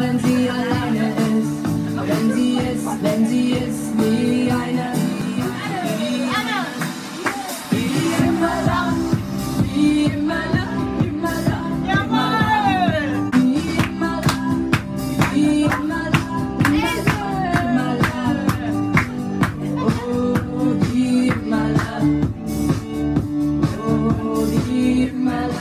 wenn sie alleine ist, wenn sie ist, wenn sie ist wie eine, wie eine, wie immer da, wie immer da. Oh, leave my life.